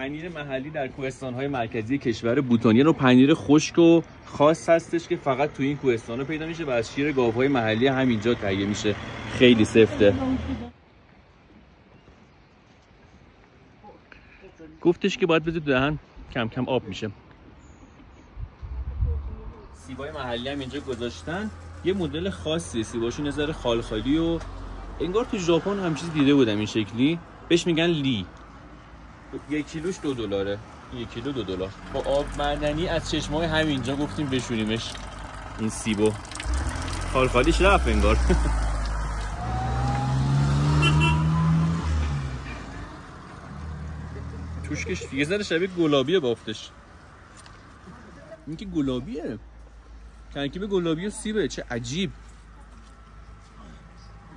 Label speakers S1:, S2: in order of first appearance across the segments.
S1: پنیر محلی در کوهستان‌های مرکزی کشور بوتانیه رو پنیر خشک و خاص هستش که فقط تو این کوهستان پیدا میشه و از شیر گاوهای محلی همینجا تهیه میشه. خیلی سفته. گفتش که باید بذید دهن کم کم آب میشه. سیبای محلی هم اینجا گذاشتن. یه مدل خاصی سیباشون یه ذره خالخالی و انگار تو ژاپن هم چیز دیده بودم این شکلی. بهش میگن لی. یک کیلوش دو دلاره. یک کیلو دو دلار. با آب معدنی از چشمای همینجا گفتیم بشونیمش این سیبو. خالخالیش رفت انگار. توشکش یه ذره شبیه گلابیه بافتش. این که گلابیه. ترکیب گلابی و سیبه. چه عجیب.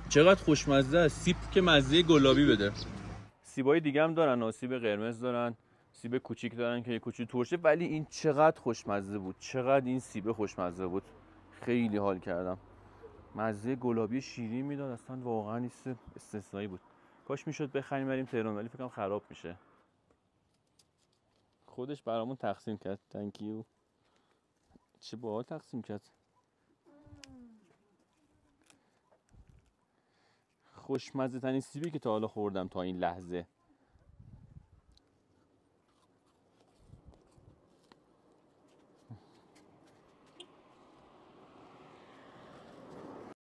S1: چقدر خوشمزه است. سیب که مزه گلابی بده. سیبای دیگه هم دارن و سیب قرمز دارن سیب کوچیک دارن که یه کوچیک ترشه. ولی این چقدر خوشمزه بود چقدر این سیب خوشمزه بود. خیلی حال کردم. مزه گلابی شیرین می‌داد اصلا واقعا نیست استثنایی بود. کاش می‌شد بخریم بریم تهران ولی فکرم خراب میشه. خودش برامون تقسیم کرد. تنکیو چه باحال تقسیم کرد. خوشمزه ترین سیبی که تا حالا خوردم تا این لحظه.